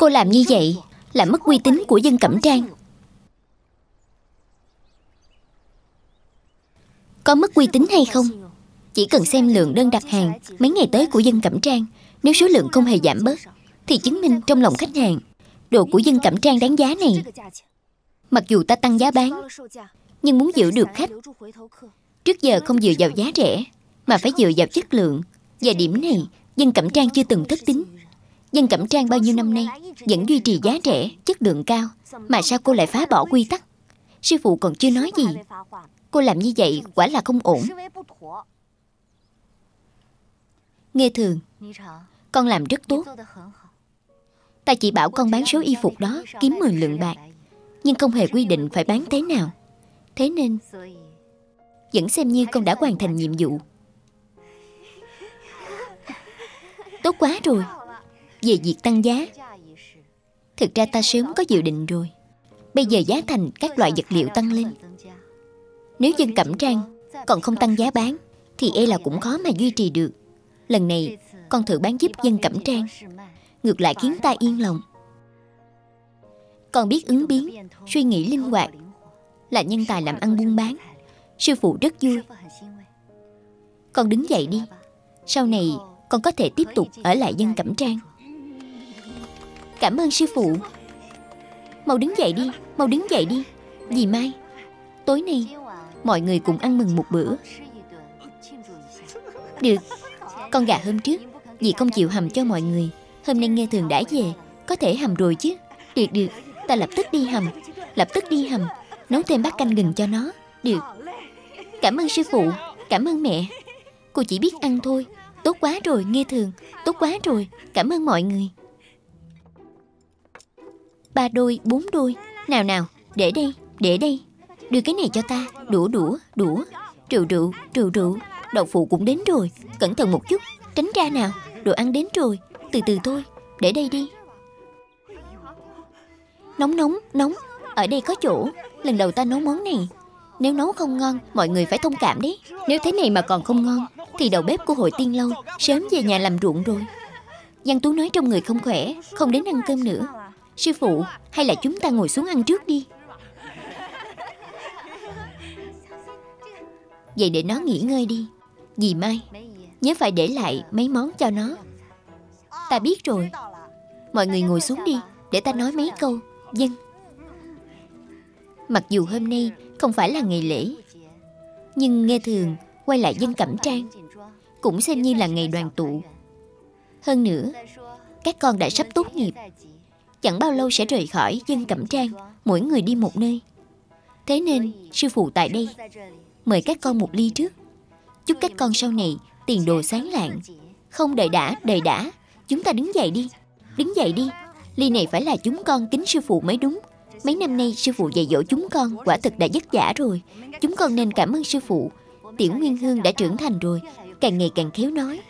Cô làm như vậy Là mất uy tín của dân Cẩm Trang. Có mất uy tín hay không? Chỉ cần xem lượng đơn đặt hàng Mấy ngày tới của dân Cẩm Trang. Nếu số lượng không hề giảm bớt, Thì chứng minh trong lòng khách hàng, Đồ của dân Cẩm Trang đáng giá này. Mặc dù ta tăng giá bán, Nhưng muốn giữ được khách, Trước giờ không dựa vào giá rẻ, Mà phải dựa vào chất lượng Và điểm này Dân Cẩm Trang chưa từng thất tính Dân Cẩm Trang bao nhiêu năm nay Vẫn duy trì giá rẻ, chất lượng cao Mà sao cô lại phá bỏ quy tắc? Sư phụ còn chưa nói gì. Cô làm như vậy quả là không ổn. Nghe thường Con làm rất tốt. Ta chỉ bảo con bán số y phục đó Kiếm 10 lượng bạc Nhưng không hề quy định phải bán thế nào. Thế nên Vẫn xem như con đã hoàn thành nhiệm vụ. Tốt quá rồi. Về việc tăng giá. Thực ra ta sớm có dự định rồi. Bây giờ giá thành các loại vật liệu tăng lên. Nếu dân cẩm trang Còn không tăng giá bán, Thì e là cũng khó mà duy trì được. Lần này, con thử bán giúp dân cẩm trang. Ngược lại khiến ta yên lòng. Con biết ứng biến, Suy nghĩ linh hoạt. Là nhân tài làm ăn buôn bán. Sư phụ rất vui. Con đứng dậy đi. Sau này, con có thể tiếp tục ở lại dân cẩm trang. Cảm ơn sư phụ. Mau đứng dậy đi, Mau đứng dậy đi. Dì Mai, Tối nay Mọi người cùng ăn mừng một bữa. Được, Con gà hôm trước, Dì không chịu hầm cho mọi người. Hôm nay nghe thường đã về, Có thể hầm rồi chứ. Được được, Ta lập tức đi hầm, Lập tức đi hầm. Nấu thêm bát canh gừng cho nó. Được. Cảm ơn sư phụ, Cảm ơn mẹ. Cô chỉ biết ăn thôi. Tốt quá rồi, nghe thường. Tốt quá rồi. Cảm ơn mọi người. Ba đôi, bốn đôi. Nào nào, để đây, để đây Đưa cái này cho ta. Đũa, đũa, đũa. Rượu, rượu, rượu, rượu. Đậu phụ cũng đến rồi. Cẩn thận một chút. Tránh ra nào. Đồ ăn đến rồi. Từ từ thôi. Để đây đi. Nóng nóng, nóng. Ở đây có chỗ. Lần đầu ta nấu món này. Nếu nấu không ngon Mọi người phải thông cảm đấy. Nếu thế này mà còn không ngon Thì đầu bếp của hội tiên lâu Sớm về nhà làm ruộng rồi. Giang Tú nói trong người không khỏe Không đến ăn cơm nữa. Sư phụ, Hay là chúng ta ngồi xuống ăn trước đi. Vậy để nó nghỉ ngơi đi. Dì Mai, Nhớ phải để lại mấy món cho nó. Ta biết rồi. Mọi người ngồi xuống đi, Để ta nói mấy câu. Dân Mặc dù hôm nay không phải là ngày lễ, Nhưng nghe thường, Quay lại dân cẩm trang, Cũng xem như là ngày đoàn tụ. Hơn nữa, Các con đã sắp tốt nghiệp. Chẳng bao lâu sẽ rời khỏi dân cẩm trang Mỗi người đi một nơi. Thế nên sư phụ tại đây Mời các con một ly trước. Chúc các con sau này tiền đồ sáng lạng. Không đợi đã, đợi đã. Chúng ta đứng dậy đi. Đứng dậy đi. Ly này phải là chúng con kính sư phụ mới đúng. Mấy năm nay sư phụ dạy dỗ chúng con Quả thực đã vất vả rồi. Chúng con nên cảm ơn sư phụ. Tiểu Nguyên Hương đã trưởng thành rồi Càng ngày càng khéo nói.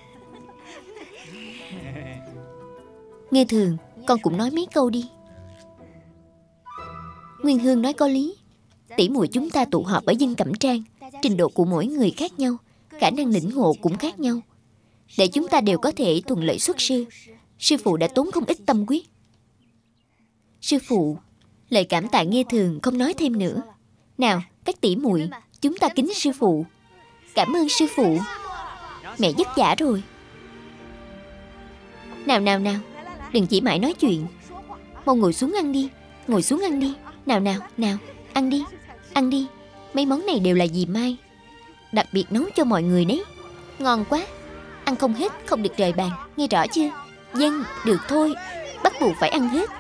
Nghe thường con cũng nói mấy câu đi. Nguyên Hương nói có lý. Tỷ muội chúng ta tụ họp ở dân cẩm trang, Trình độ của mỗi người khác nhau, Khả năng lĩnh ngộ cũng khác nhau. Để chúng ta đều có thể thuận lợi xuất sư Sư phụ đã tốn không ít tâm quyết Sư phụ, Lời cảm tạ nghe thường không nói thêm nữa. Nào, các tỷ muội Chúng ta kính sư phụ. Cảm ơn sư phụ. Mẹ vất vả rồi. Nào nào nào. Đừng chỉ mãi nói chuyện. Mau ngồi xuống ăn đi. Ngồi xuống ăn đi. Nào nào nào. Ăn đi. Ăn đi. Mấy món này đều là dì Mai? Đặc biệt nấu cho mọi người đấy. Ngon quá. Ăn không hết, không được rời bàn. Nghe rõ chưa? Dân, được thôi. Bắt buộc phải ăn hết.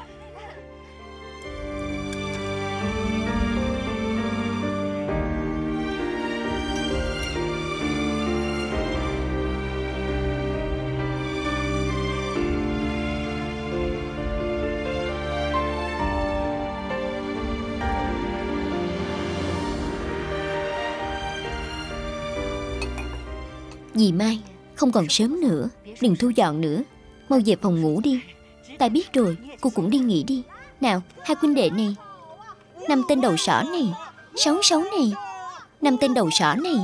Dì Mai, Không còn sớm nữa, Đừng thu dọn nữa. Mau về phòng ngủ đi. Ta biết rồi, Cô cũng đi nghỉ đi. Nào, hai huynh đệ này. Năm tên đầu sỏ này, Sáu sáu này. Năm tên đầu sỏ này,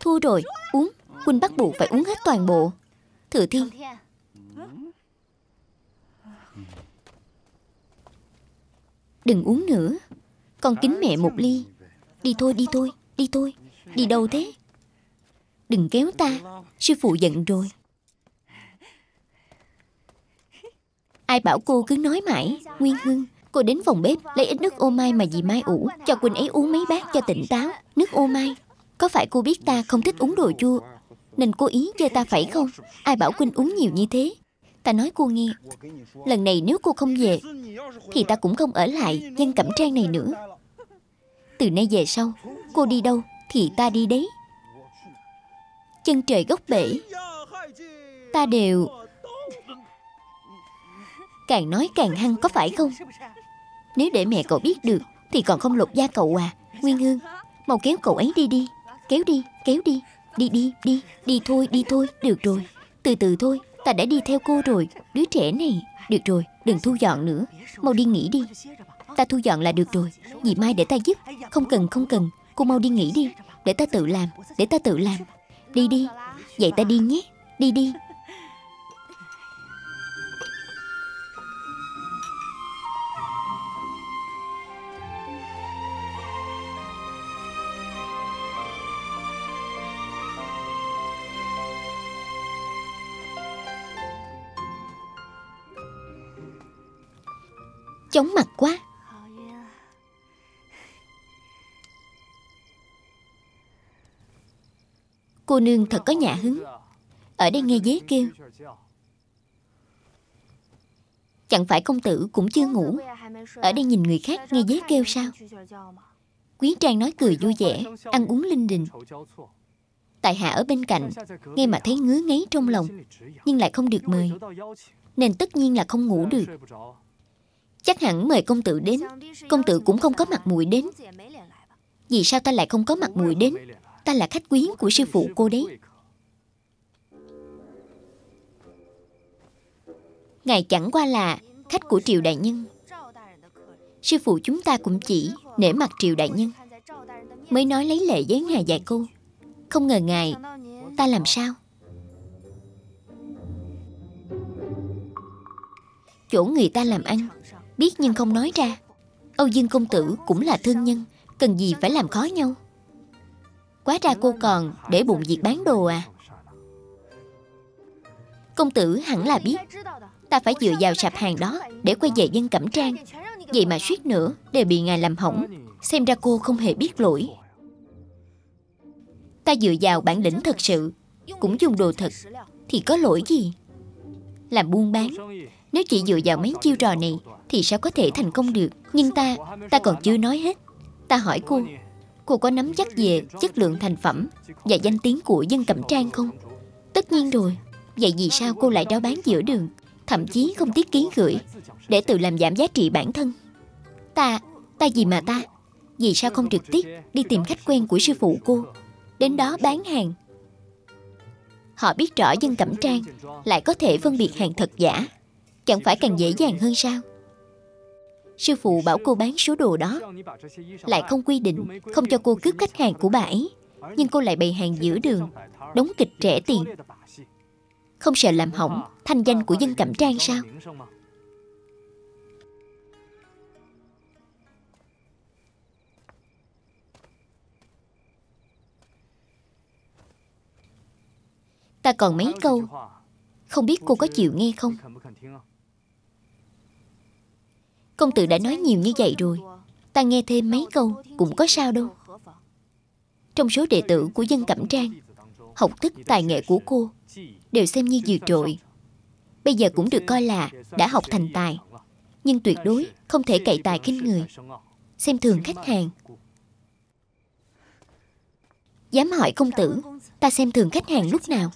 Thua rồi, Uống. Huynh bắt buộc phải uống hết toàn bộ. Thừa thiên Đừng uống nữa. Con kính mẹ một ly. Đi thôi đi thôi đi thôi. Đi đâu thế? Đừng kéo ta. Sư phụ giận rồi. Ai bảo cô cứ nói mãi. Nguyên Hương, Cô đến phòng bếp, lấy ít nước ô mai mà dì Mai ủ, Cho Quỳnh ấy uống mấy bát cho tỉnh táo. Nước ô mai. Có phải cô biết ta không thích uống đồ chua? Nên cố ý chơi ta phải không? Ai bảo Quỳnh uống nhiều như thế? Ta nói cô nghe. Lần này nếu cô không về, Thì ta cũng không ở lại dân cẩm trang này nữa. Từ nay về sau, Cô đi đâu thì ta đi đấy. Chân trời góc bể. Ta đều Càng nói càng hăng có phải không? Nếu để mẹ cậu biết được Thì còn không lột da cậu à Nguyên Hương. Mau kéo cậu ấy đi đi. Kéo đi, kéo đi. Đi đi, đi, đi thôi, đi thôi. Được rồi, từ từ thôi Ta đã đi theo cô rồi. Đứa trẻ này. Được rồi, đừng thu dọn nữa. Mau đi nghỉ đi. Ta thu dọn là được rồi. Dì Mai để ta giúp. Không cần, không cần. Cô mau đi nghỉ đi. Để ta tự làm Để ta tự làm. Đi đi. Vậy ta đi nhé. Đi đi. Chóng mặt quá. Cô nương thật có nhà hứng. Ở đây nghe dế kêu. Chẳng phải công tử cũng chưa ngủ. Ở đây nhìn người khác nghe dế kêu sao? Quý trang nói cười vui vẻ, Ăn uống linh đình. Tại hạ ở bên cạnh, Nghe mà thấy ngứa ngáy trong lòng, Nhưng lại không được mời. Nên tất nhiên là không ngủ được. Chắc hẳn mời công tử đến, Công tử cũng không có mặt mũi đến. Vì sao ta lại không có mặt mũi đến? Ta là khách quý của sư phụ cô đấy. Ngài chẳng qua là khách của triều đại nhân. Sư phụ chúng ta cũng chỉ nể mặt triều đại nhân, Mới nói lấy lệ với ngài dạy câu Không ngờ ngài Ta làm sao? Chỗ người ta làm ăn, Biết nhưng không nói ra. Âu Dương công tử cũng là thương nhân, Cần gì phải làm khó nhau? Quá ra cô còn để bụng việc bán đồ à. Công tử hẳn là biết. Ta phải dựa vào sạp hàng đó Để quay về dân cẩm trang. Vậy mà suýt nữa đều bị ngài làm hỏng. Xem ra cô không hề biết lỗi. Ta dựa vào bản lĩnh thật sự Cũng dùng đồ thật Thì có lỗi gì? Làm buôn bán. Nếu chỉ dựa vào mấy chiêu trò này Thì sao có thể thành công được? Nhưng ta, ta còn chưa nói hết. Ta hỏi cô. Cô có nắm chắc về chất lượng thành phẩm Và danh tiếng của dân cẩm trang không? Tất nhiên rồi. Vậy vì sao cô lại đáo bán giữa đường Thậm chí không tiết ký gửi Để tự làm giảm giá trị bản thân? Ta, ta gì mà ta? Vì sao không trực tiếp đi tìm khách quen của sư phụ cô Đến đó bán hàng? Họ biết rõ dân cẩm trang Lại có thể phân biệt hàng thật giả Chẳng phải càng dễ dàng hơn sao? Sư phụ bảo cô bán số đồ đó. Lại không quy định, Không cho cô cướp khách hàng của bà ấy. Nhưng cô lại bày hàng giữa đường, Đóng kịch trẻ tiền. Không sợ làm hỏng Thanh danh của dân cẩm trang sao? Ta còn mấy câu, Không biết cô có chịu nghe không? Công tử đã nói nhiều như vậy rồi. Ta nghe thêm mấy câu, Cũng có sao đâu. Trong số đệ tử của dân Cẩm Trang, Học thức tài nghệ của cô Đều xem như vượt trội. Bây giờ cũng được coi là Đã học thành tài, Nhưng tuyệt đối không thể cậy tài khinh người, Xem thường khách hàng. Dám hỏi công tử, Ta xem thường khách hàng lúc nào?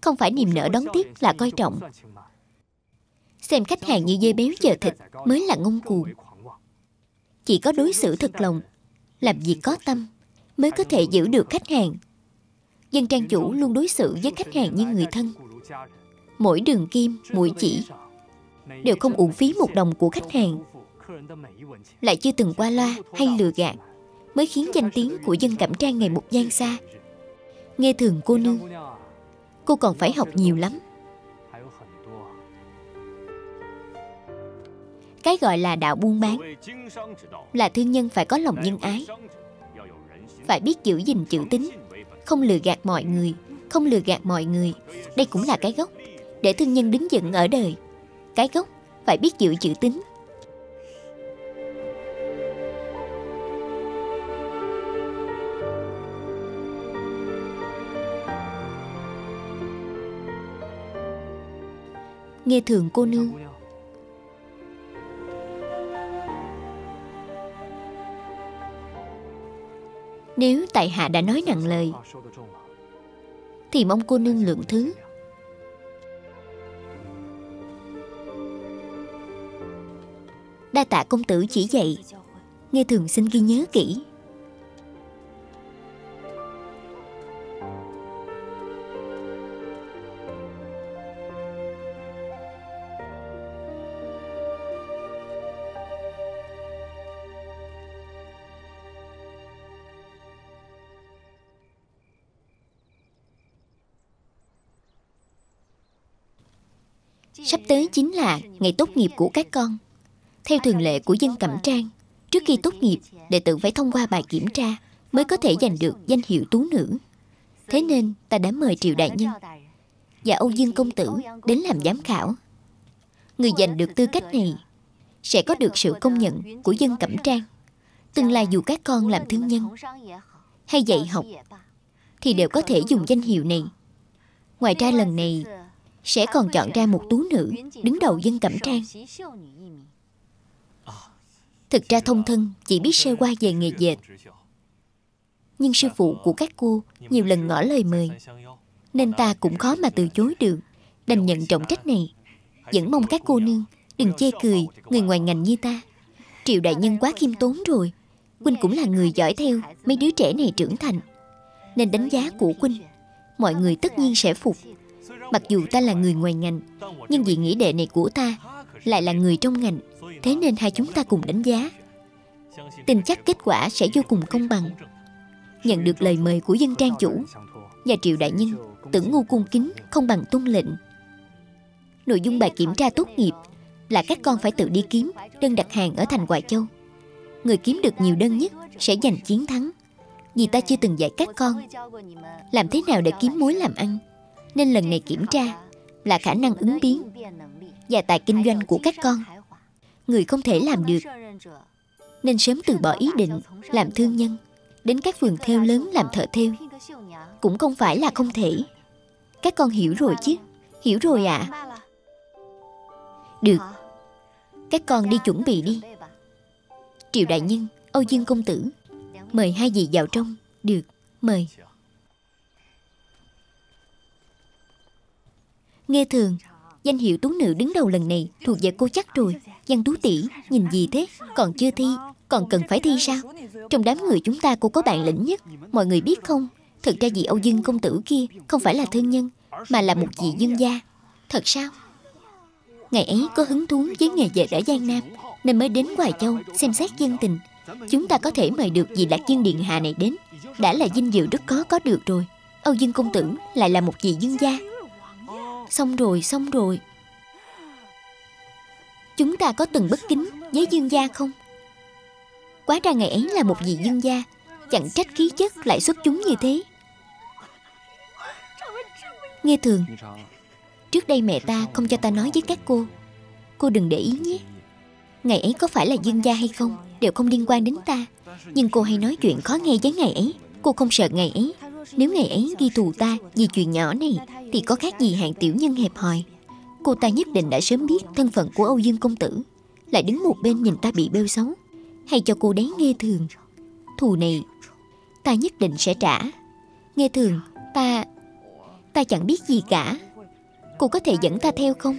Không phải niềm nở đón tiếc là coi trọng. Xem khách hàng như dê béo chờ thịt Mới là ngông cuồng. Chỉ có đối xử thật lòng Làm việc có tâm Mới có thể giữ được khách hàng. Dân trang chủ luôn đối xử với khách hàng như người thân. Mỗi đường kim, mũi chỉ Đều không uổng phí một đồng của khách hàng. Lại chưa từng qua loa hay lừa gạt Mới khiến danh tiếng của dân cẩm trang ngày một gian xa. Nghe thường cô nương Cô còn phải học nhiều lắm. Cái gọi là đạo buôn bán. Là thương nhân phải có lòng nhân ái, Phải biết giữ gìn chữ tính Không lừa gạt mọi người, Không lừa gạt mọi người. Đây cũng là cái gốc. Để thương nhân đứng dựng ở đời, Cái gốc phải biết giữ chữ tính Nghe thường cô nương Nếu tại hạ đã nói nặng lời, Thì mong cô nương lượng thứ. Đa tạ công tử chỉ dạy. Nghe thường xin ghi nhớ kỹ. Sắp tới chính là ngày tốt nghiệp của các con. Theo thường lệ của dân Cẩm Trang Trước khi tốt nghiệp, đệ tử phải thông qua bài kiểm tra Mới có thể giành được danh hiệu tú nữ. Thế nên ta đã mời Triều Đại Nhân Và Âu Dương Công Tử đến làm giám khảo. Người giành được tư cách này Sẽ có được sự công nhận của dân Cẩm Trang Tương lai dù các con làm thương nhân Hay dạy học Thì đều có thể dùng danh hiệu này. Ngoài ra lần này sẽ còn chọn ra một tú nữ đứng đầu dân cẩm trang. Thực ra thông thân chỉ biết sơ qua về nghề dệt. Nhưng sư phụ của các cô nhiều lần ngỏ lời mời, nên ta cũng khó mà từ chối được, đành nhận trọng trách này. Vẫn mong các cô nương đừng chê cười người ngoài ngành như ta. Triệu đại nhân quá khiêm tốn rồi. Huynh cũng là người giỏi theo mấy đứa trẻ này trưởng thành. Nên đánh giá của Huynh, mọi người tất nhiên sẽ phục Mặc dù ta là người ngoài ngành, Nhưng vị nghĩ đệ này của ta Lại là người trong ngành, Thế nên hai chúng ta cùng đánh giá. Tin chắc kết quả sẽ vô cùng công bằng. Nhận được lời mời của dân trang chủ Và triệu đại nhân, Tưởng ngu cung kính không bằng tuân lệnh. Nội dung bài kiểm tra tốt nghiệp Là các con phải tự đi kiếm Đơn đặt hàng ở thành Hoài Châu. Người kiếm được nhiều đơn nhất Sẽ giành chiến thắng. Vì ta chưa từng dạy các con Làm thế nào để kiếm mối làm ăn nên lần này kiểm tra là khả năng ứng biến và tài kinh doanh của các con. Người không thể làm được, nên sớm từ bỏ ý định làm thương nhân, đến các vườn theo lớn làm thợ theo cũng không phải là không thể. Các con hiểu rồi chứ? Hiểu rồi ạ. À. được. Các con đi chuẩn bị đi. Triệu đại nhân, âu dương công tử, mời hai vị vào trong. Được, mời. Nghe thường, Danh hiệu tú nữ đứng đầu lần này thuộc về cô chắc rồi. Văn tú tỷ nhìn gì thế? Còn chưa thi, Còn cần phải thi sao? Trong đám người chúng ta cô có bạn lĩnh nhất, Mọi người biết không? Thực ra vị Âu Dương công tử kia Không phải là thương nhân, Mà là một vị dương gia. Thật sao? Ngày ấy có hứng thú với nghề dệt ở Giang Nam, Nên mới đến Hoài Châu xem xét dân tình. Chúng ta có thể mời được vị Lạc Dương Điện Hạ này đến. Đã là dinh dự rất có có được rồi. Âu Dương công tử lại là một vị dương gia. Xong rồi, xong rồi. Chúng ta có từng bất kính với dương gia không? Quá ra ngày ấy là một vị dương gia. Chẳng trách khí chất lại xuất chúng như thế. Nghe thường Trước đây mẹ ta không cho ta nói với các cô. Cô đừng để ý nhé. Ngày ấy có phải là dương gia hay không Đều không liên quan đến ta. Nhưng cô hay nói chuyện khó nghe với ngày ấy. Cô không sợ ngày ấy nếu ngày ấy ghi thù ta vì chuyện nhỏ này, Thì có khác gì hạng tiểu nhân hẹp hòi. Cô ta nhất định đã sớm biết thân phận của Âu Dương Công Tử, Lại đứng một bên nhìn ta bị bêu xấu, Hay cho cô đấy nghe thường. Thù này, Ta nhất định sẽ trả. Nghe thường, ta Ta chẳng biết gì cả. Cô có thể dẫn ta theo không?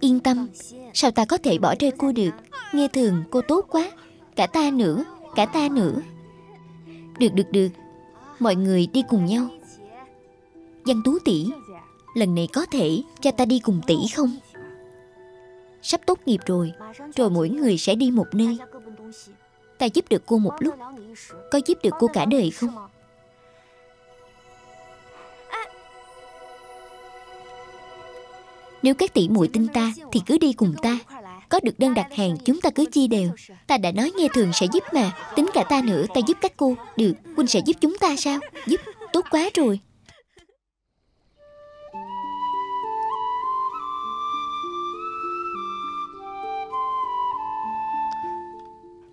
Yên tâm, Sao ta có thể bỏ rơi cô được? Nghe thường, cô tốt quá. Cả ta nữa, Cả ta nữa. Được được được. Mọi người đi cùng nhau. Văn Tú tỷ Lần này có thể cho ta đi cùng tỷ không? Sắp tốt nghiệp rồi Rồi mỗi người sẽ đi một nơi. Ta giúp được cô một lúc. Có giúp được cô cả đời không? Nếu các tỷ muội tin ta Thì cứ đi cùng ta. Có được đơn đặt hàng, chúng ta cứ chia đều. Ta đã nói nghe thường sẽ giúp mà, Tính cả ta nữa, ta giúp các cô. Được, Huynh sẽ giúp chúng ta sao? Giúp, Tốt quá rồi.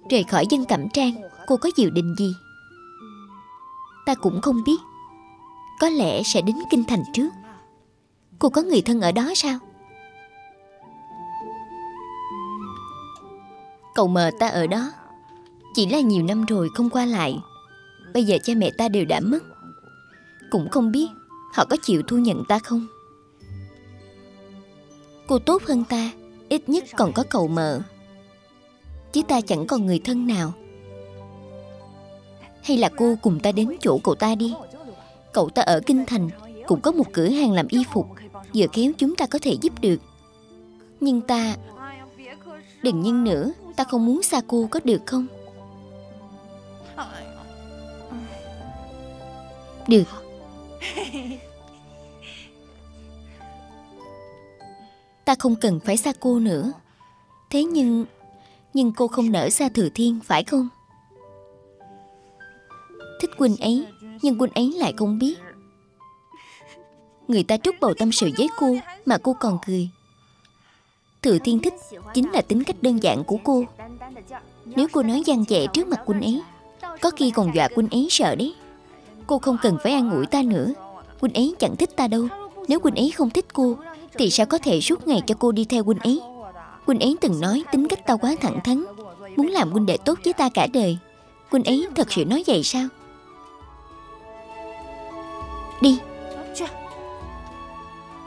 Rời khỏi dân cẩm trang, Cô có dự định gì? Ta cũng không biết. Có lẽ sẽ đến Kinh Thành trước. Cô có người thân ở đó sao? Cậu mờ ta ở đó. Chỉ là nhiều năm rồi không qua lại. Bây giờ cha mẹ ta đều đã mất. Cũng không biết Họ có chịu thu nhận ta không. Cô tốt hơn ta, Ít nhất còn có cậu mờ. Chứ ta chẳng còn người thân nào. Hay là cô cùng ta đến chỗ cậu ta đi. Cậu ta ở Kinh Thành, Cũng có một cửa hàng làm y phục Giờ kéo chúng ta có thể giúp được. Nhưng ta, Đừng nhân nữa. Ta không muốn xa cô có được không? Được. Ta không cần phải xa cô nữa. Thế nhưng Nhưng cô không nỡ xa thừa thiên, phải không? Thích Quỳnh ấy, Nhưng Quỳnh ấy lại không biết. Người ta trút bầu tâm sự với cô Mà cô còn cười. Thừa Thiên thích chính là tính cách đơn giản của cô. Nếu cô nói gian dạy trước mặt huynh ấy Có khi còn dọa huynh ấy sợ đấy. Cô không cần phải an ủi ta nữa. Huynh ấy chẳng thích ta đâu. Nếu huynh ấy không thích cô Thì sao có thể suốt ngày cho cô đi theo huynh ấy? Huynh ấy từng nói tính cách ta quá thẳng thắn Muốn làm huynh đệ tốt với ta cả đời. Huynh ấy thật sự nói vậy sao? Đi.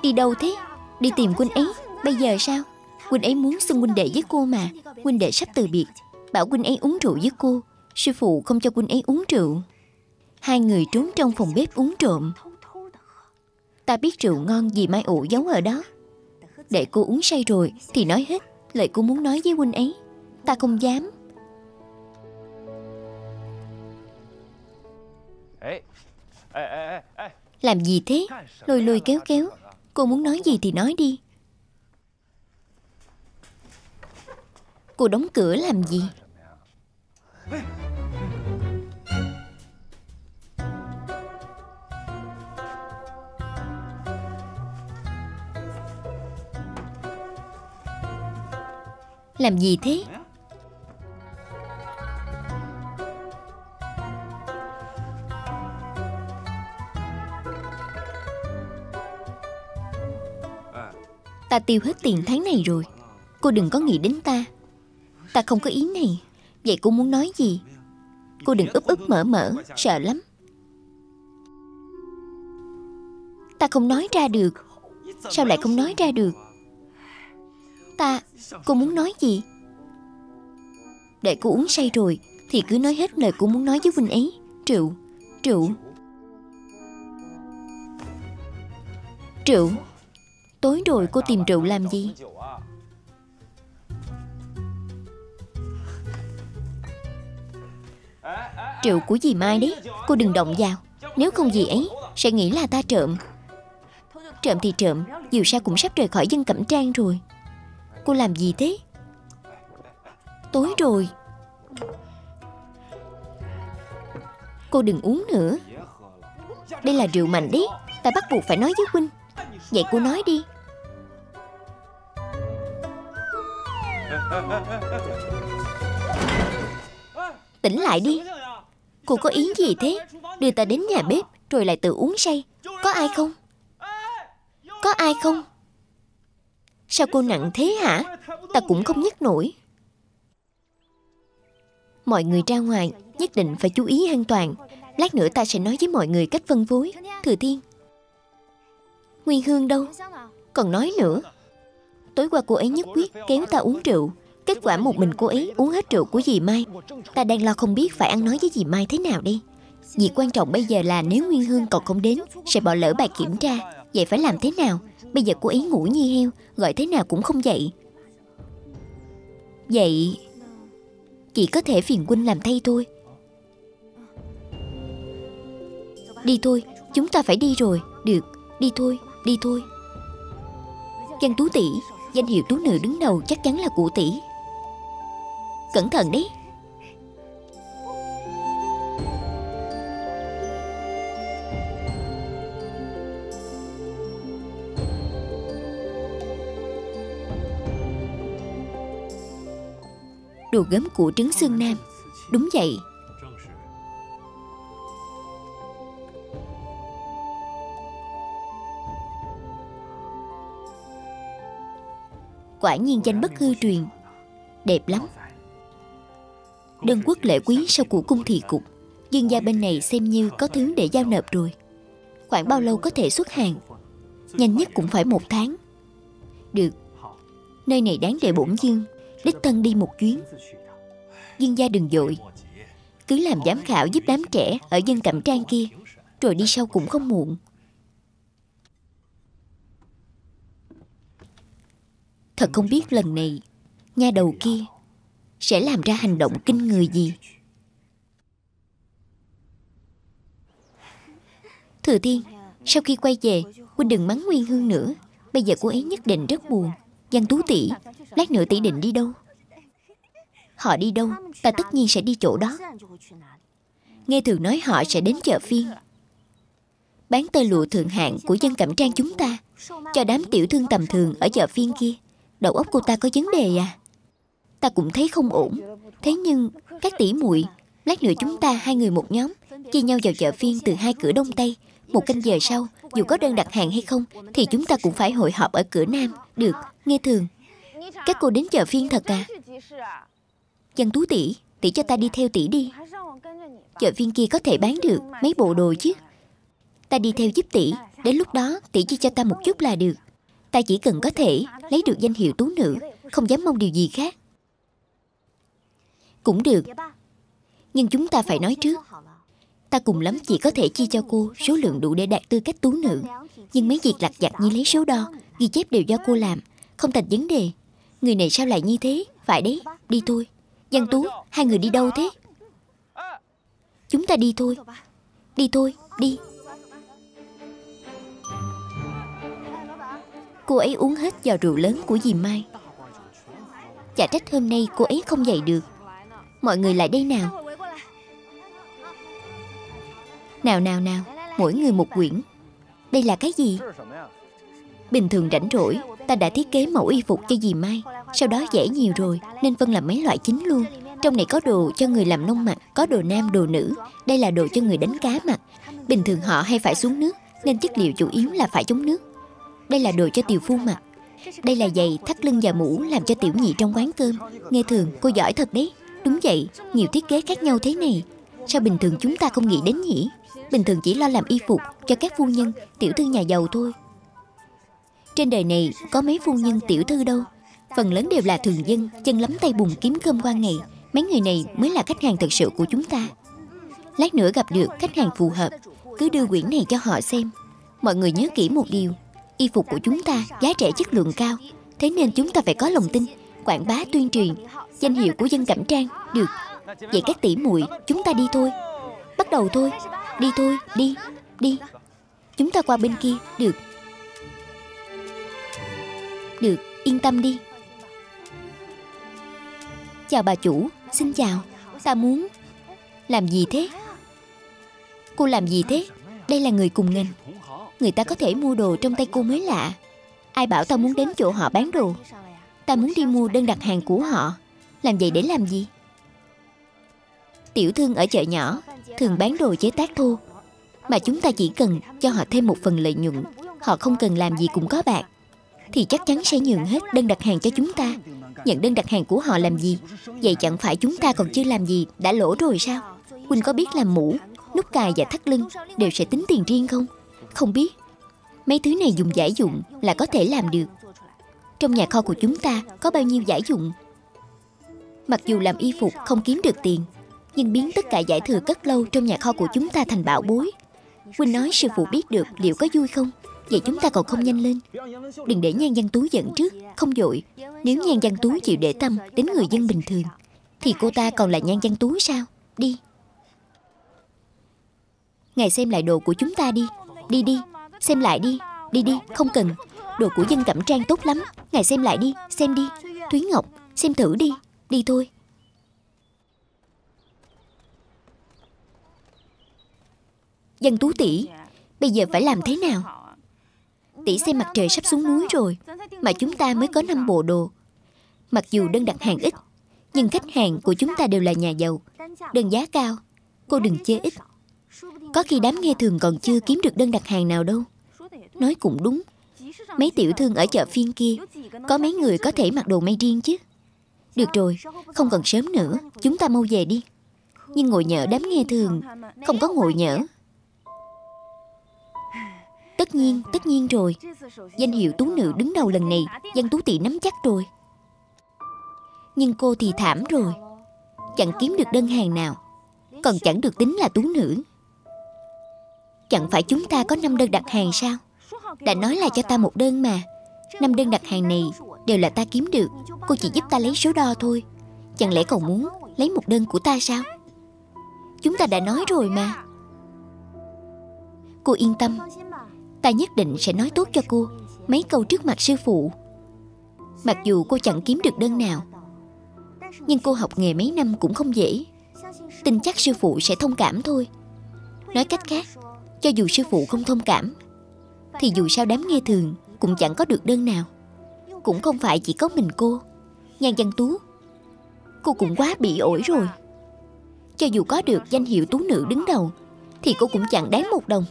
Đi đâu thế? Đi tìm huynh ấy. Bây giờ sao Huynh ấy muốn xưng huynh đệ với cô mà. Huynh đệ sắp từ biệt. Bảo huynh ấy uống rượu với cô. Sư phụ không cho huynh ấy uống rượu. Hai người trốn trong phòng bếp uống trộm. Ta biết rượu ngon gì Mai ủ giấu ở đó. Để cô uống say rồi Thì nói hết lời cô muốn nói với huynh ấy. Ta không dám. Làm gì thế? Lôi lôi kéo kéo. Cô muốn nói gì thì nói đi. Cô đóng cửa làm gì? Làm gì thế? Ta tiêu hết tiền tháng này rồi. Cô đừng có nghĩ đến ta. Ta không có ý này. Vậy cô muốn nói gì? Cô đừng úp úp mở mở, Sợ lắm. Ta không nói ra được. Sao lại không nói ra được? Ta, Cô muốn nói gì? Để cô uống say rồi, Thì cứ nói hết lời cô muốn nói với huynh ấy. Rượu Rượu Rượu Tối rồi cô tìm rượu làm gì? Triệu của dì Mai đấy. Cô đừng động vào. Nếu không dì ấy, sẽ nghĩ là ta trộm. Trộm thì trộm, Dù sao cũng sắp rời khỏi dân cẩm trang rồi. Cô làm gì thế? Tối rồi. Cô đừng uống nữa. Đây là rượu mạnh đấy. Ta bắt buộc phải nói với huynh. Vậy cô nói đi. Tỉnh lại đi. Cô có ý gì thế? Đưa ta đến nhà bếp, Rồi lại tự uống say. Có ai không? Có ai không? Sao cô nặng thế hả? Ta cũng không nhắc nổi. Mọi người ra ngoài, Nhất định phải chú ý an toàn. Lát nữa ta sẽ nói với mọi người cách phân phối, Thừa Thiên. Nguyên Hương đâu? Còn nói nữa. Tối qua cô ấy nhất quyết kéo ta uống rượu. Kết quả một mình cô ấy uống hết rượu của dì Mai. Ta đang lo không biết phải ăn nói với dì Mai thế nào đây. Việc quan trọng bây giờ là nếu Nguyên Hương còn không đến, Sẽ bỏ lỡ bài kiểm tra. Vậy phải làm thế nào? Bây giờ cô ấy ngủ như heo, Gọi thế nào cũng không dậy. Vậy Chỉ có thể phiền huynh làm thay thôi. Đi thôi, Chúng ta phải đi rồi. Được, Đi thôi Đi thôi. Văn Tú tỷ, Danh hiệu tú nữ đứng đầu chắc chắn là của tỷ. Cẩn thận đi. Đồ gấm của trứng xương nam. Đúng vậy. Quả nhiên danh bất hư truyền. Đẹp lắm. Đơn quốc lễ quý sau của cung thị cục. Dương gia bên này xem như có thứ để giao nộp rồi. Khoảng bao lâu có thể xuất hàng? Nhanh nhất cũng phải một tháng. Được. Nơi này đáng để bổn dương. Đích thân đi một chuyến. Dương gia đừng dội. Cứ làm giám khảo giúp đám trẻ Ở dân cẩm trang kia. Rồi đi sau cũng không muộn. Thật không biết lần này Nha đầu kia sẽ làm ra hành động kinh người gì? Thừa Thiên, Sau khi quay về, Huynh đừng mắng Nguyên Hương nữa. Bây giờ cô ấy nhất định rất buồn. Giang Tú tỷ, Lát nữa tỷ định đi đâu? Họ đi đâu? Ta tất nhiên sẽ đi chỗ đó. Nghe thường nói họ sẽ đến chợ phiên. Bán tơ lụa thượng hạng của dân cẩm trang chúng ta. Cho đám tiểu thương tầm thường ở chợ phiên kia. Đầu óc cô ta có vấn đề à? Ta cũng thấy không ổn. Thế nhưng các tỷ muội Lát nữa chúng ta hai người một nhóm Chia nhau vào chợ phiên từ hai cửa đông tây. Một canh giờ sau Dù có đơn đặt hàng hay không Thì chúng ta cũng phải hội họp ở cửa nam. Được, nghe thường. Các cô đến chợ phiên thật à? Dân tú tỷ Tỷ cho ta đi theo tỷ đi. Chợ phiên kia có thể bán được mấy bộ đồ chứ? Ta đi theo giúp tỷ. Đến lúc đó tỷ chỉ cho ta một chút là được. Ta chỉ cần có thể lấy được danh hiệu tú nữ Không dám mong điều gì khác. Cũng được. Nhưng chúng ta phải nói trước. Ta cùng lắm chỉ có thể chi cho cô Số lượng đủ để đạt tư cách tú nữ. Nhưng mấy việc lặt vặt như lấy số đo Ghi chép đều do cô làm Không thành vấn đề. Người này sao lại như thế? Phải đấy, đi thôi. Giang Tú, hai người đi đâu thế? Chúng ta đi thôi. Đi thôi, đi. Cô ấy uống hết giò rượu lớn của dì Mai. Chả trách hôm nay cô ấy không dậy được Mọi người lại đây nào. Nào nào nào. Mỗi người một quyển. Đây là cái gì? Bình thường rảnh rỗi Ta đã thiết kế mẫu y phục cho dì Mai. Sau đó dễ nhiều rồi Nên phân làm mấy loại chính luôn. Trong này có đồ cho người làm nông mặc Có đồ nam đồ nữ. Đây là đồ cho người đánh cá mặc Bình thường họ hay phải xuống nước Nên chất liệu chủ yếu là phải chống nước. Đây là đồ cho tiểu phu mặc Đây là giày, thắt lưng và mũ Làm cho tiểu nhị trong quán cơm. Nghe thường cô giỏi thật đấy. Đúng vậy, nhiều thiết kế khác nhau thế này. Sao bình thường chúng ta không nghĩ đến nhỉ? Bình thường chỉ lo làm y phục cho các phu nhân Tiểu thư nhà giàu thôi. Trên đời này có mấy phu nhân tiểu thư đâu. Phần lớn đều là thường dân Chân lắm tay bùn kiếm cơm qua ngày. Mấy người này mới là khách hàng thật sự của chúng ta. Lát nữa gặp được khách hàng phù hợp Cứ đưa quyển này cho họ xem. Mọi người nhớ kỹ một điều Y phục của chúng ta giá rẻ chất lượng cao Thế nên chúng ta phải có lòng tin Quảng bá tuyên truyền Danh hiệu của dân cẩm trang, Được. Vậy các tỷ muội, chúng ta đi thôi. Bắt đầu thôi. Đi thôi, đi Đi. Chúng ta qua bên kia, Được. Được, Yên tâm đi. Chào bà chủ, Xin chào. Ta muốn Làm gì thế? Cô làm gì thế? Đây là người cùng ngành. Người ta có thể mua đồ trong tay cô mới lạ. Ai bảo ta muốn đến chỗ họ bán đồ? Ta muốn đi mua đơn đặt hàng của họ. Làm vậy để làm gì? Tiểu thương ở chợ nhỏ Thường bán đồ chế tác thô, Mà chúng ta chỉ cần cho họ thêm một phần lợi nhuận, Họ không cần làm gì cũng có bạc, Thì chắc chắn sẽ nhường hết đơn đặt hàng cho chúng ta. Nhận đơn đặt hàng của họ làm gì? Vậy chẳng phải chúng ta còn chưa làm gì, Đã lỗ rồi sao? Huynh có biết làm mũ, Nút cài và thắt lưng Đều sẽ tính tiền riêng không? Không biết. Mấy thứ này dùng giải dụng là có thể làm được. Trong nhà kho của chúng ta có bao nhiêu giải dụng? Mặc dù làm y phục không kiếm được tiền Nhưng biến tất cả giải thừa cất lâu trong nhà kho của chúng ta thành bảo bối. Huynh nói sư phụ biết được liệu có vui không? Vậy chúng ta còn không nhanh lên. Đừng để nhan văn tú giận trước Không dội. Nếu nhan văn tú chịu để tâm đến người dân bình thường Thì cô ta còn là nhan văn tú sao? Đi. Ngài xem lại đồ của chúng ta đi. Đi đi, xem lại đi. Đi đi, không cần. Đồ của dân cẩm trang tốt lắm. Ngài xem lại đi, xem đi. Thúy Ngọc, xem thử đi. Đi thôi. Dân Tú tỷ, Bây giờ phải làm thế nào? Tỷ xem mặt trời sắp xuống núi rồi, Mà chúng ta mới có 5 bộ đồ. Mặc dù đơn đặt hàng ít, Nhưng khách hàng của chúng ta đều là nhà giàu. Đơn giá cao, Cô đừng chê ít. Có khi đám nghe thường còn chưa kiếm được đơn đặt hàng nào đâu. Nói cũng đúng, Mấy tiểu thương ở chợ phiên kia, Có mấy người có thể mặc đồ may riêng chứ. Được rồi, không cần sớm nữa Chúng ta mau về đi. Nhưng ngồi nhỡ đám nghe thường Không có ngồi nhỡ Tất nhiên, tất nhiên rồi. Danh hiệu tú nữ đứng đầu lần này Dân tú tỷ nắm chắc rồi. Nhưng cô thì thảm rồi. Chẳng kiếm được đơn hàng nào. Còn chẳng được tính là tú nữ. Chẳng phải chúng ta có 5 đơn đặt hàng sao? Đã nói là cho ta một đơn mà. Năm đơn đặt hàng này đều là ta kiếm được. Cô chỉ giúp ta lấy số đo thôi. Chẳng lẽ còn muốn lấy một đơn của ta sao? Chúng ta đã nói rồi mà. Cô yên tâm. Ta nhất định sẽ nói tốt cho cô. Mấy câu trước mặt sư phụ. Mặc dù cô chẳng kiếm được đơn nào, Nhưng cô học nghề mấy năm cũng không dễ. Tin chắc sư phụ sẽ thông cảm thôi. Nói cách khác, Cho dù sư phụ không thông cảm, Thì dù sao đám nghe thường Cũng chẳng có được đơn nào. Cũng không phải chỉ có mình cô. Nhan văn tú, Cô cũng quá bị ổi rồi. Cho dù có được danh hiệu tú nữ đứng đầu, Thì cô cũng chẳng đáng một đồng.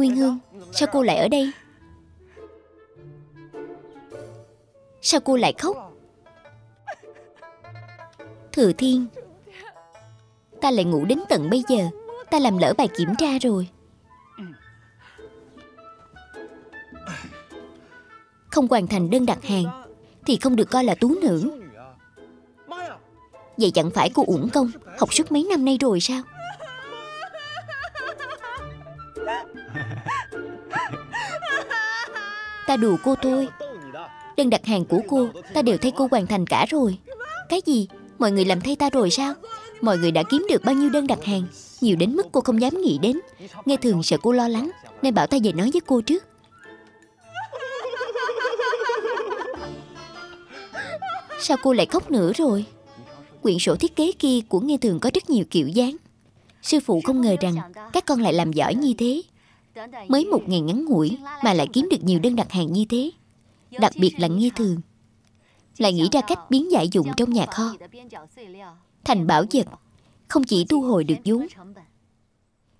Nguyên Hương Sao cô lại ở đây? Sao cô lại khóc? Thừa Thiên Ta lại ngủ đến tận bây giờ. Ta làm lỡ bài kiểm tra rồi. Không hoàn thành đơn đặt hàng Thì không được coi là tú nữ. Vậy chẳng phải cô uổng công Học suốt mấy năm nay rồi sao Ta đùa cô thôi. Đơn đặt hàng của cô, Ta đều thay cô hoàn thành cả rồi. Cái gì? Mọi người làm thay ta rồi sao? Mọi người đã kiếm được bao nhiêu đơn đặt hàng? Nhiều đến mức cô không dám nghĩ đến. Nghe thường sợ cô lo lắng, Nên bảo ta về nói với cô trước. Sao cô lại khóc nữa rồi? Quyển sổ thiết kế kia của Nghe Thường có rất nhiều kiểu dáng. Sư phụ không ngờ rằng Các con lại làm giỏi như thế. Mới một ngày ngắn ngủi Mà lại kiếm được nhiều đơn đặt hàng như thế, Đặc biệt là Nghe Thường. Lại nghĩ ra cách biến giải dụng trong nhà kho. Thành bảo vật Không chỉ thu hồi được vốn,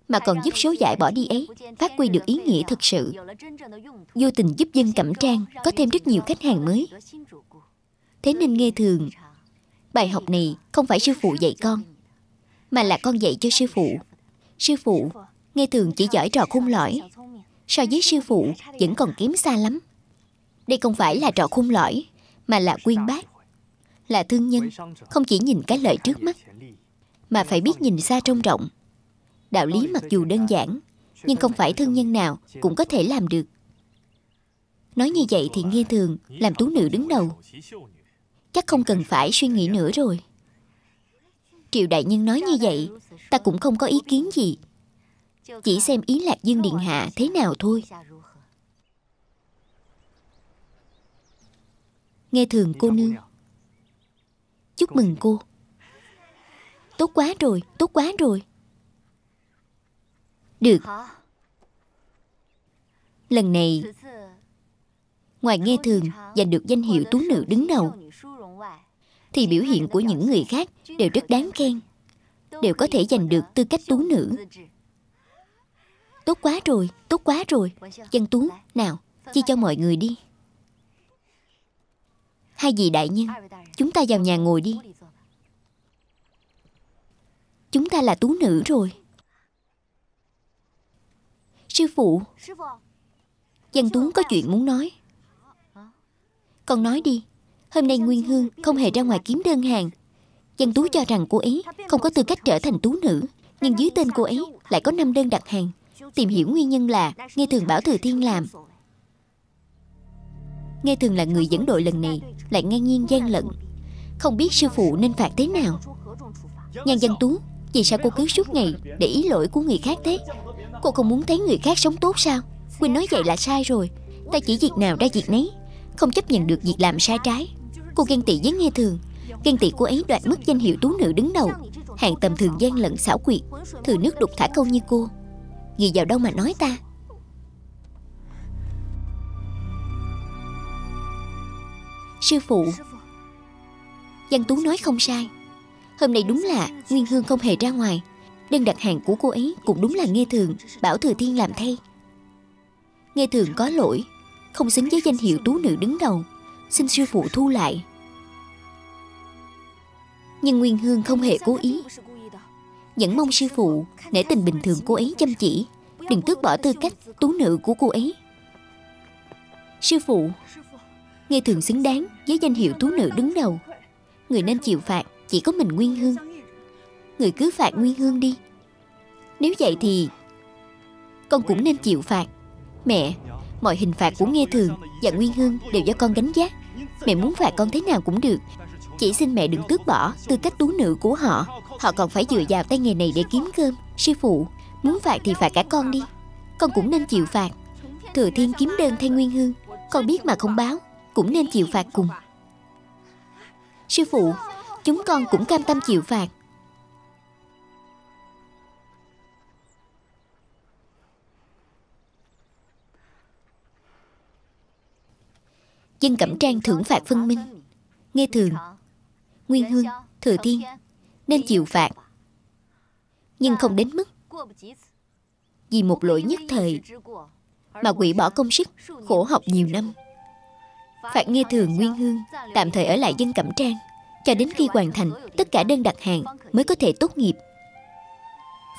Mà còn giúp số giải bỏ đi ấy, Phát huy được ý nghĩa thực sự. Vô tình giúp dân cẩm trang Có thêm rất nhiều khách hàng mới. Thế nên nghe thường, Bài học này không phải sư phụ dạy con, Mà là con dạy cho sư phụ. Sư phụ Nghe thường chỉ giỏi trò khung lõi. So với sư phụ, vẫn còn kém xa lắm. Đây không phải là trò khung lõi, Mà là quyên bác, Là thương nhân, Không chỉ nhìn cái lợi trước mắt, Mà phải biết nhìn xa trông rộng. Đạo lý mặc dù đơn giản, Nhưng không phải thương nhân nào cũng có thể làm được. Nói như vậy thì nghe thường Làm tú nữ đứng đầu. Chắc không cần phải suy nghĩ nữa rồi. Triệu đại nhân nói như vậy, Ta cũng không có ý kiến gì. Chỉ xem ý lạc dương điện hạ thế nào thôi. Nghe thường cô nương. Chúc mừng cô. Tốt quá rồi, tốt quá rồi. Được. Lần này Ngoài nghe thường giành được danh hiệu tú nữ đứng đầu thì biểu hiện của những người khác đều rất đáng khen đều có thể giành được tư cách tú nữ tốt quá rồi, tốt quá rồi. Dân tú, nào, chia cho mọi người đi. Hai vị đại nhân, chúng ta vào nhà ngồi đi. Chúng ta là tú nữ rồi. Sư phụ Giang Tú có chuyện muốn nói. Con nói đi, Hôm nay Nguyên Hương không hề ra ngoài kiếm đơn hàng. Giang Tú cho rằng cô ấy không có tư cách trở thành tú nữ, Nhưng dưới tên cô ấy lại có năm đơn đặt hàng. Tìm hiểu nguyên nhân là Nghe Thường bảo Thừa Thiên làm. Nghe Thường là người dẫn đội lần này, Lại ngang nhiên gian lận. Không biết sư phụ nên phạt thế nào. Nhan Văn Tú, Vì sao cô cứ suốt ngày để ý lỗi của người khác thế? Cô không muốn thấy người khác sống tốt sao? Quỳnh nói vậy là sai rồi. Ta chỉ việc nào ra việc nấy, Không chấp nhận được việc làm sai trái. Cô ghen tị với Nghe Thường. Ghen tị cô ấy đoạt mất danh hiệu tú nữ đứng đầu. Hàng tầm thường gian lận xảo quyệt, Thừa nước đục thả câu như cô gì vào đâu mà nói ta? Sư phụ, văn Tú nói không sai. Hôm nay đúng là Nguyên Hương không hề ra ngoài. Đơn đặt hàng của cô ấy cũng đúng là nghe thường, Bảo Thừa Thiên làm thay. Nghe thường có lỗi, Không xứng với danh hiệu tú nữ đứng đầu. Xin sư phụ thu lại. Nhưng Nguyên Hương không hề cố ý. Vẫn mong sư phụ Nể tình bình thường cô ấy chăm chỉ. Đừng tước bỏ tư cách tú nữ của cô ấy. Sư phụ, Nghe thường xứng đáng với danh hiệu tú nữ đứng đầu. Người nên chịu phạt chỉ có mình Nguyên Hương. Người cứ phạt Nguyên Hương đi. Nếu vậy thì Con cũng nên chịu phạt. Mẹ, Mọi hình phạt của Nghe Thường và Nguyên Hương đều do con gánh giác Mẹ muốn phạt con thế nào cũng được. Chỉ xin mẹ đừng tước bỏ tư cách tú nữ của họ. Họ còn phải dựa vào tay nghề này để kiếm cơm. Sư phụ, Muốn phạt thì phạt cả con đi. Con cũng nên chịu phạt. Thừa thiên kiếm đơn thay Nguyên Hương. Con biết mà không báo, Cũng nên chịu phạt cùng. Sư phụ, Chúng con cũng cam tâm chịu phạt. Dân Cẩm Trang thưởng phạt phân minh. Nghe thường Nguyên Hương, Thừa Thiên Nên chịu phạt. Nhưng không đến mức Vì một lỗi nhất thời Mà quỷ bỏ công sức Khổ học nhiều năm. Phạt Nghe Thường Nguyên Hương Tạm thời ở lại dân Cẩm Trang Cho đến khi hoàn thành tất cả đơn đặt hàng Mới có thể tốt nghiệp.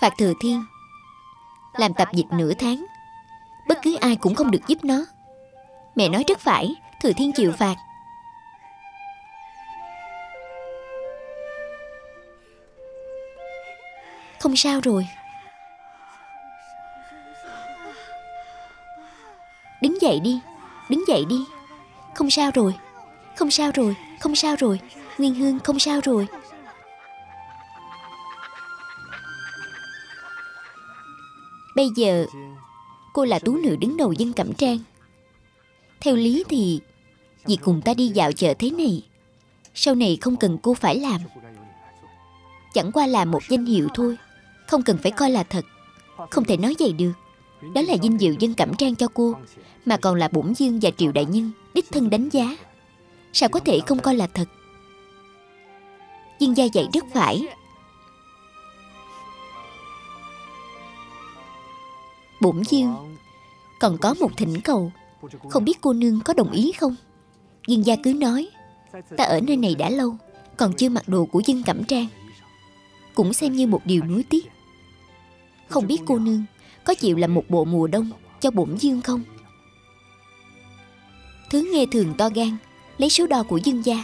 Phạt Thừa Thiên Làm tập dịch nửa tháng Bất cứ ai cũng không được giúp nó. Mẹ nói rất phải Thừa Thiên chịu phạt. Không sao rồi. Đứng dậy đi, Đứng dậy đi. Không sao rồi, Không sao rồi, Không sao rồi. Nguyên Hương, không sao rồi. Bây giờ, Cô là tú nữ đứng đầu dân cẩm trang. Theo lý thì, Việc cùng ta đi dạo chợ thế này, Sau này không cần cô phải làm. Chẳng qua là một danh hiệu thôi. Không cần phải coi là thật. Không thể nói vậy được. Đó là dinh dự dân cẩm trang cho cô, Mà còn là bổn dương và triệu đại nhân, Đích thân đánh giá. Sao có thể không coi là thật? Dương gia dạy rất phải. Bổn dương, Còn có một thỉnh cầu. Không biết cô nương có đồng ý không? Dương gia cứ nói, Ta ở nơi này đã lâu, Còn chưa mặc đồ của dân cẩm trang. Cũng xem như một điều nuối tiếc. Không biết cô nương Có chịu làm một bộ mùa đông Cho bổn dương không? Thứ nghe thường to gan, Lấy số đo của dương gia.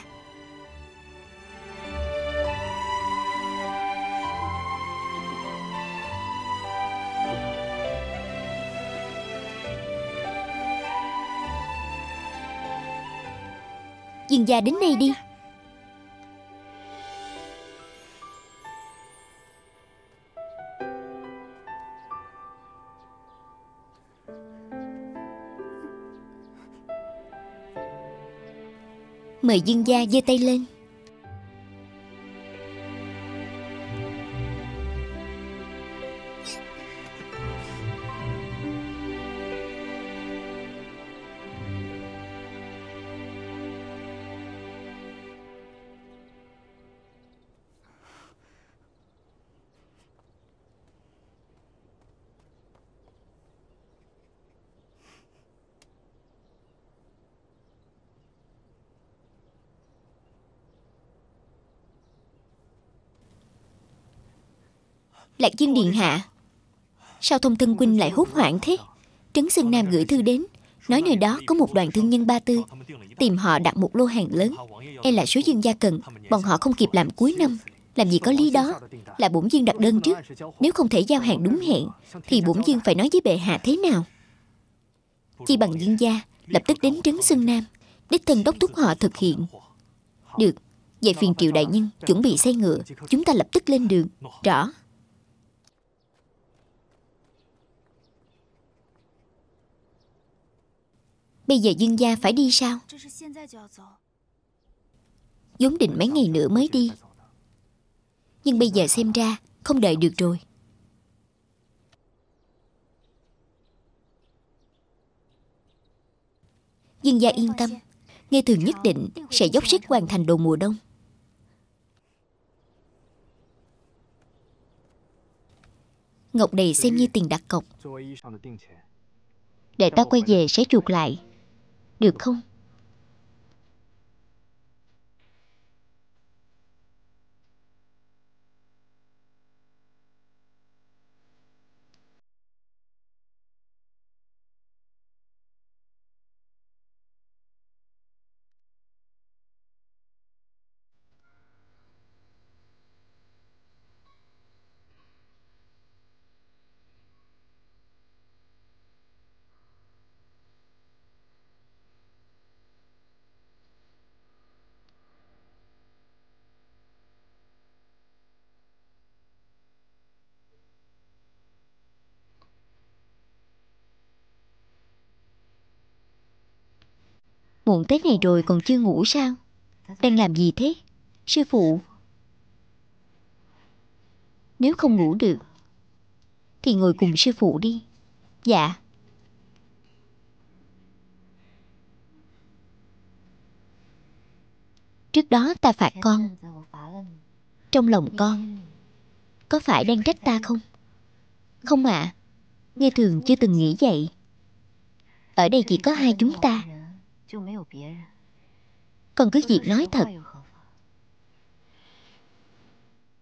Dương gia đến đây đi. Mời dương gia giơ tay lên. Lạc Dương Điện Hạ. Sao thông thân huynh lại hốt hoảng thế? Trấn Sơn Nam gửi thư đến, Nói nơi đó có một đoàn thương nhân ba tư, Tìm họ đặt một lô hàng lớn. E là số dương gia cần Bọn họ không kịp làm cuối năm. Làm gì có lý đó, Là bổn dương đặt đơn trước. Nếu không thể giao hàng đúng hẹn, Thì bổn dương phải nói với bệ hạ thế nào? Chi bằng dương gia, Lập tức đến Trấn Sơn Nam, Đích thân đốc thúc họ thực hiện. Được Vậy phiền triệu đại nhân Chuẩn bị xe ngựa, Chúng ta lập tức lên đường. Rõ. Bây giờ dương gia phải đi sao? Vốn định mấy ngày nữa mới đi. Nhưng bây giờ xem ra Không đợi được rồi. Dương gia yên tâm. Nghe thường nhất định sẽ dốc sức hoàn thành đồ mùa đông. Ngọc này xem như tiền đặt cọc. Để ta quay về sẽ chuộc lại. Được không? Muộn tới này rồi còn chưa ngủ sao? Đang làm gì thế Sư phụ? Nếu không ngủ được Thì ngồi cùng sư phụ đi. Dạ. Trước đó ta phạt con. Trong lòng con Có phải đang trách ta không? Không ạ. À, Nghe thường chưa từng nghĩ vậy. Ở đây chỉ có hai chúng ta con cứ việc nói thật?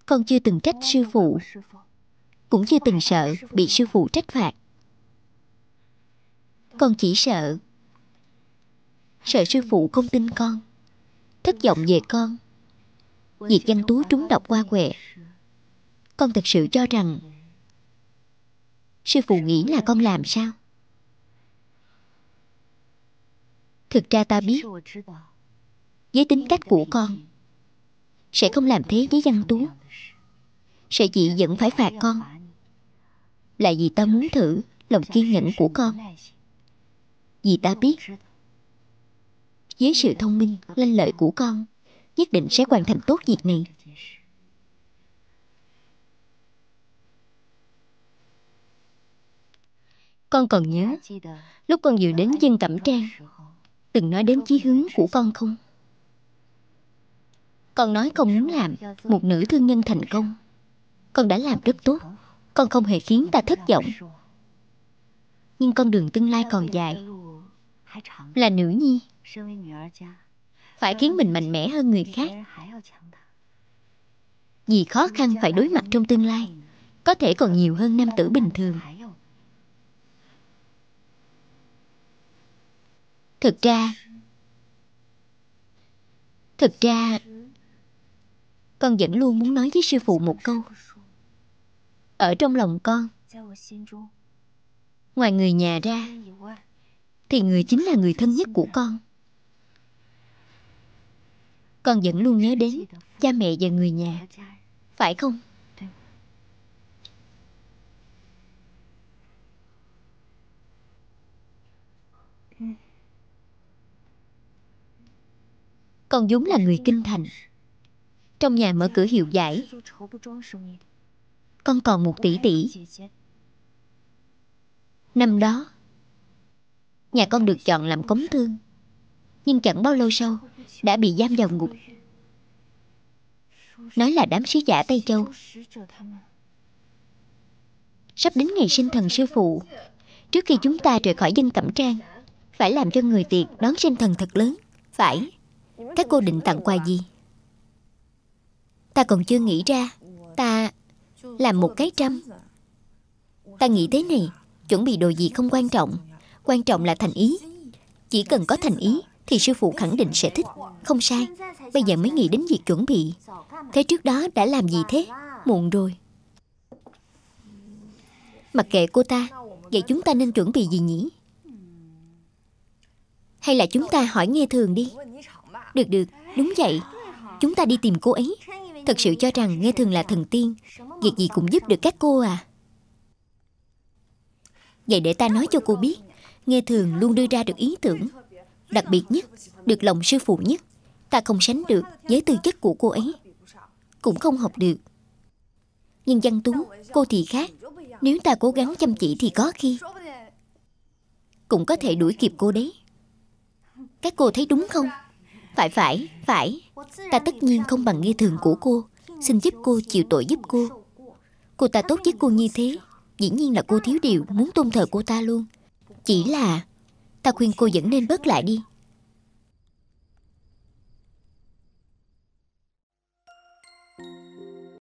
Con chưa từng trách sư phụ. Cũng chưa từng sợ bị sư phụ trách phạt. Con chỉ sợ. Sợ sư phụ không tin con. Thất vọng về con. Việc danh tú trúng độc qua quẹ. Con thật sự cho rằng Sư phụ nghĩ là con làm sao Thực ra ta biết. Với tính cách của con, Sẽ không làm thế với văn tú. Sẽ chị vẫn phải phạt con. Là vì ta muốn thử Lòng kiên nhẫn của con. Vì ta biết, Với sự thông minh, Lanh lợi của con, Nhất định sẽ hoàn thành tốt việc này. Con còn nhớ, Lúc con vừa đến dân cẩm trang từng nói đến chí hướng của con không? Con nói con muốn làm một nữ thương nhân thành công. Con đã làm rất tốt. Con không hề khiến ta thất vọng. Nhưng con đường tương lai còn dài. Là nữ nhi. Phải khiến mình mạnh mẽ hơn người khác. Vì khó khăn phải đối mặt trong tương lai, có thể còn nhiều hơn nam tử bình thường. Thực ra Thực ra, Con vẫn luôn muốn nói với sư phụ một câu Ở trong lòng con, Ngoài người nhà ra, Thì người chính là người thân nhất của con Con vẫn luôn nhớ đến Cha mẹ và người nhà, Phải không? Con vốn là người kinh thành. Trong nhà mở cửa hiệu giải. Con còn một tỷ tỷ. Năm đó, Nhà con được chọn làm cống thương, Nhưng chẳng bao lâu sau Đã bị giam vào ngục. Nói là đám sứ giả Tây Châu. Sắp đến ngày sinh thần sư phụ, Trước khi chúng ta rời khỏi dân cẩm trang, Phải làm cho người tiệc đón sinh thần thật lớn, Phải các cô định tặng quà gì? Ta còn chưa nghĩ ra. Ta làm một cái trăm. Ta nghĩ thế này, Chuẩn bị đồ gì không quan trọng. Quan trọng là thành ý. Chỉ cần có thành ý, Thì sư phụ khẳng định sẽ thích. Không sai, Bây giờ mới nghĩ đến việc chuẩn bị. Thế trước đó đã làm gì thế? Muộn rồi. Mặc kệ cô ta, Vậy chúng ta nên chuẩn bị gì nhỉ? Hay là chúng ta hỏi nghe thường đi. Được được. Đúng vậy. Chúng ta đi tìm cô ấy. Thật sự cho rằng nghe thường là thần tiên. Việc gì cũng giúp được các cô à. Vậy để ta nói cho cô biết. Nghe thường luôn đưa ra được ý tưởng. Đặc biệt nhất, Được lòng sư phụ nhất. Ta không sánh được với tư chất của cô ấy. Cũng không học được. Nhưng văn tú, Cô thì khác. Nếu ta cố gắng chăm chỉ thì có khi Cũng có thể đuổi kịp cô đấy. Các cô thấy đúng không? Phải phải Phải. Ta tất nhiên không bằng nghe thường của cô. Xin giúp cô chịu tội giúp cô. Cô ta tốt với cô như thế. Dĩ nhiên là cô thiếu điều muốn tôn thờ cô ta luôn. Chỉ là Ta khuyên cô vẫn nên bớt lại đi.